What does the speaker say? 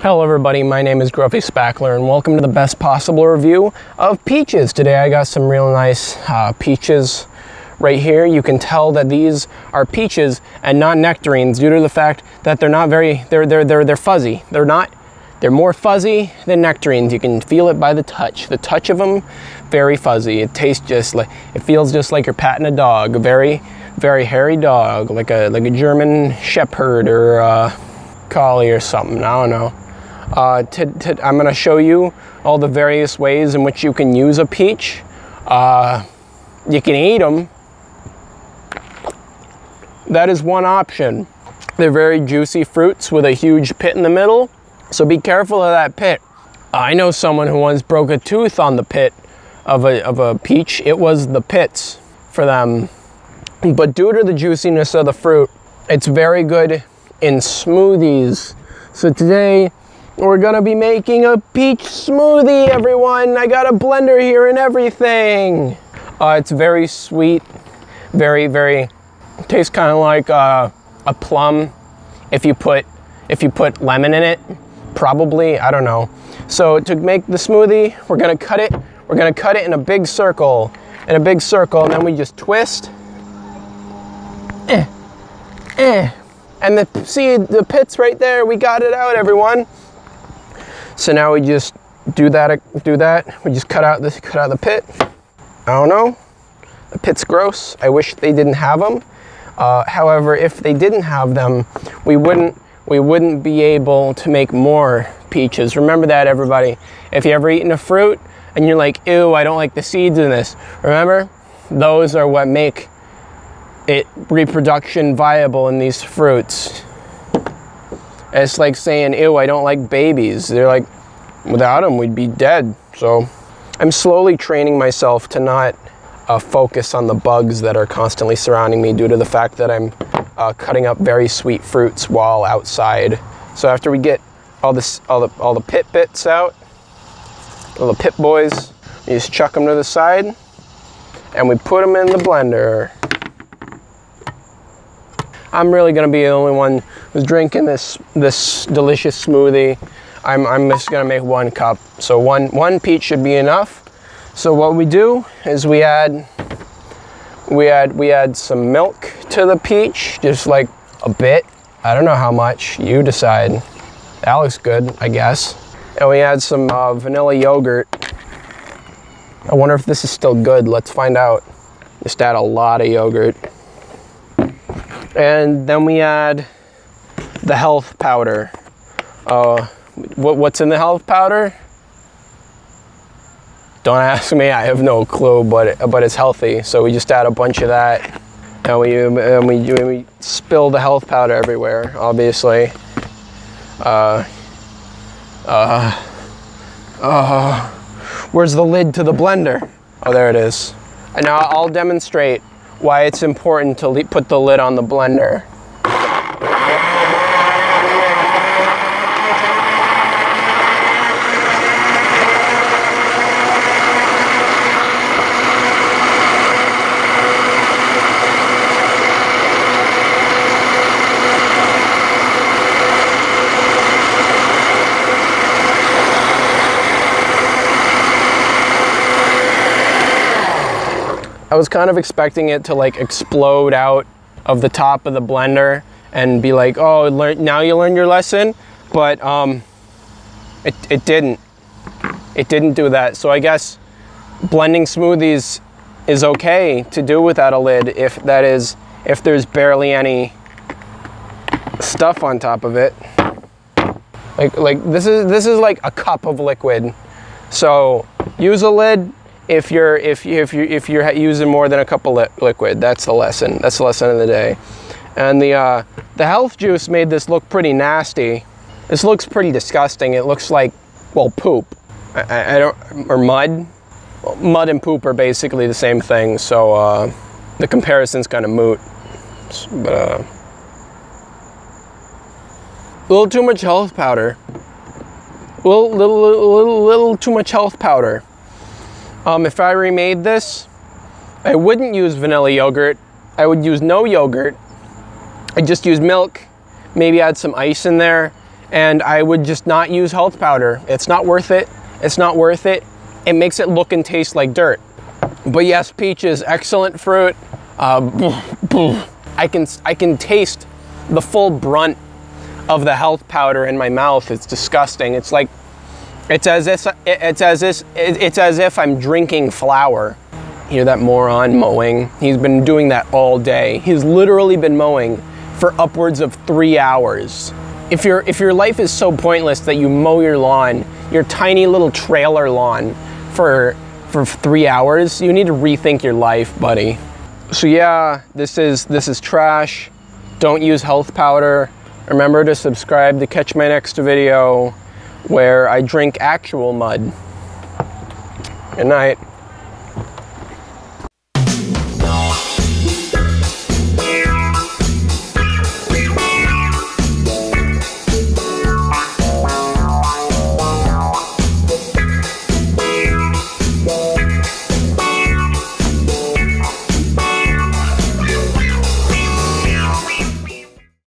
Hello everybody, my name is Gruffy Spackler and welcome to the best possible review of peaches. Today I got some real nice uh, peaches right here. You can tell that these are peaches and not nectarines due to the fact that they're not very, they're, they're, they're, they're fuzzy. They're not, they're more fuzzy than nectarines. You can feel it by the touch. The touch of them, very fuzzy. It tastes just like, it feels just like you're patting a dog. A very, very hairy dog, like a, like a German Shepherd or a Collie or something, I don't know. Uh, to, to, I'm going to show you all the various ways in which you can use a peach. Uh, you can eat them. That is one option. They're very juicy fruits with a huge pit in the middle, so be careful of that pit. I know someone who once broke a tooth on the pit of a, of a peach. It was the pits for them. But due to the juiciness of the fruit, it's very good in smoothies. So today we're gonna be making a peach smoothie, everyone. I got a blender here and everything. Uh, it's very sweet, very, very, tastes kind of like uh, a plum if you put if you put lemon in it, probably, I don't know. So to make the smoothie, we're gonna cut it, we're gonna cut it in a big circle, in a big circle, and then we just twist. Eh, eh. And the, see the pits right there, we got it out, everyone. So now we just do that, do that. We just cut out this, cut out the pit. I don't know. The pit's gross. I wish they didn't have them. Uh, however, if they didn't have them, we wouldn't, we wouldn't be able to make more peaches. Remember that, everybody. If you ever eaten a fruit and you're like, ew, I don't like the seeds in this. Remember, those are what make it reproduction viable in these fruits. It's like saying, ew, I don't like babies. They're like, without them, we'd be dead. So I'm slowly training myself to not uh, focus on the bugs that are constantly surrounding me due to the fact that I'm uh, cutting up very sweet fruits while outside. So after we get all this, all the, all the pit bits out, all the pit boys, we just chuck them to the side and we put them in the blender. I'm really gonna be the only one who's drinking this this delicious smoothie. I'm, I'm just gonna make one cup. So one, one peach should be enough. So what we do is we add, we add, we add some milk to the peach, just like a bit. I don't know how much, you decide. That looks good, I guess. And we add some uh, vanilla yogurt. I wonder if this is still good. Let's find out. Just add a lot of yogurt. And then we add the health powder. Uh, what, what's in the health powder? Don't ask me, I have no clue, but, but it's healthy. So we just add a bunch of that. And we, and we, we spill the health powder everywhere, obviously. Uh, uh, uh, where's the lid to the blender? Oh, there it is. And now I'll demonstrate why it's important to put the lid on the blender. I was kind of expecting it to like explode out of the top of the blender and be like, oh, learn, now you learned your lesson. But um, it, it didn't. It didn't do that. So I guess blending smoothies is okay to do without a lid if that is, if there's barely any stuff on top of it. Like, like this is, this is like a cup of liquid. So use a lid if you're if you if you if you're using more than a cup of li liquid. That's the lesson. That's the lesson of the day. And the uh, the health juice made this look pretty nasty. This looks pretty disgusting. It looks like well poop. I, I don't or mud. Well, mud and poop are basically the same thing. So uh, the comparison's kind of moot. But uh, a little too much health powder. Little, little, little, little too much health powder. Um, if I remade this, I wouldn't use vanilla yogurt. I would use no yogurt. I'd just use milk, maybe add some ice in there, and I would just not use health powder. It's not worth it. It's not worth it. It makes it look and taste like dirt. But yes, peaches, excellent fruit. Uh, I can I can taste the full brunt of the health powder in my mouth. It's disgusting. It's like it's as if it's as if it's as if I'm drinking flour. Hear that moron mowing? He's been doing that all day. He's literally been mowing for upwards of three hours. If your if your life is so pointless that you mow your lawn, your tiny little trailer lawn, for for three hours, you need to rethink your life, buddy. So yeah, this is this is trash. Don't use health powder. Remember to subscribe to catch my next video where I drink actual mud. Good night.